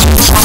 Thank you.